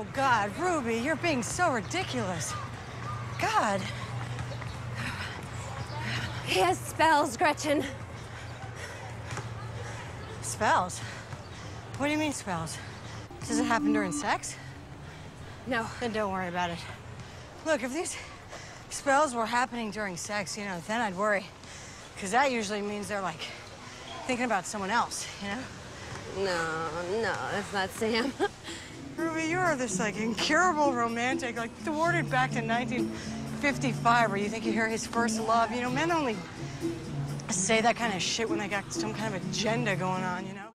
Oh, God, Ruby, you're being so ridiculous. God. He has spells, Gretchen. Spells? What do you mean spells? Does it happen during sex? No. Then don't worry about it. Look, if these spells were happening during sex, you know, then I'd worry. Because that usually means they're like thinking about someone else, you know? No, no, that's not Sam. Ruby, you're this like incurable romantic, like thwarted back to 1955, where you think you hear his first love. You know, men only say that kind of shit when they got some kind of agenda going on, you know?